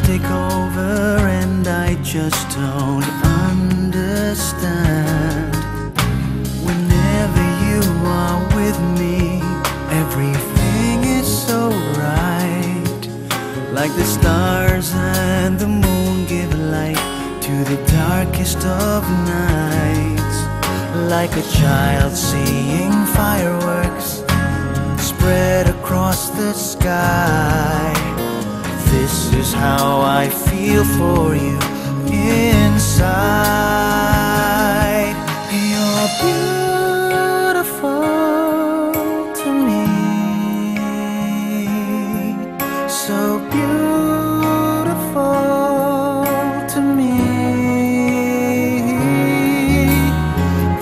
my take over and I just don't understand. Whenever you are with me, everything is so right. Like the stars and the moon give light to the darkest of nights. Like a child seeing fireworks spread across the sky. This is how I feel for you inside. You're beautiful to me, so beautiful to me.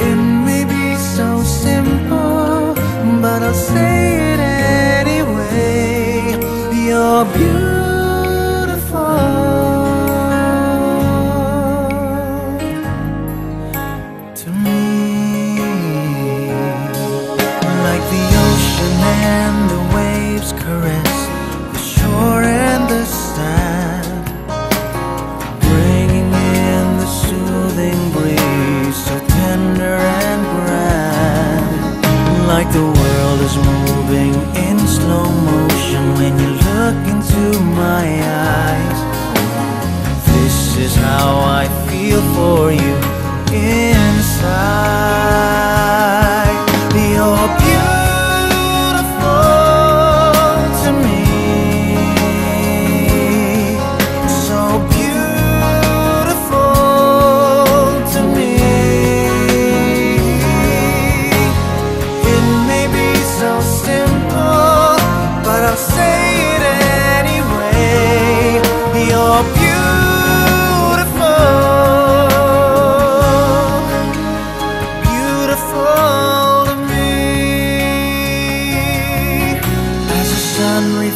It may be so simple, but I'll say it anyway. You're beautiful caress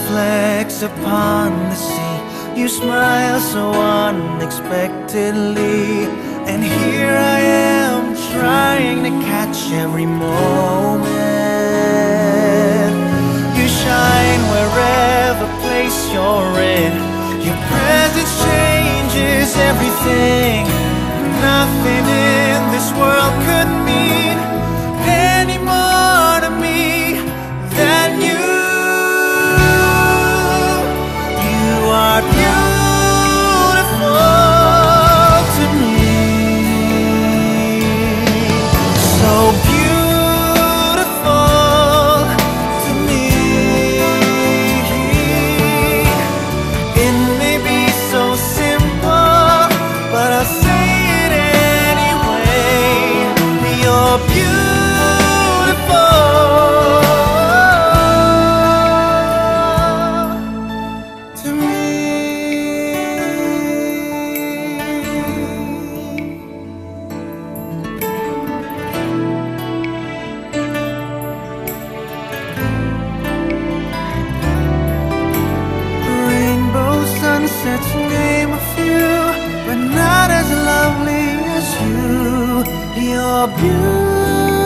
reflects upon the sea, you smile so unexpectedly. And here I am trying to catch every moment. You shine wherever place you're in. Your presence changes everything. Nothing in this world could mean your beauty.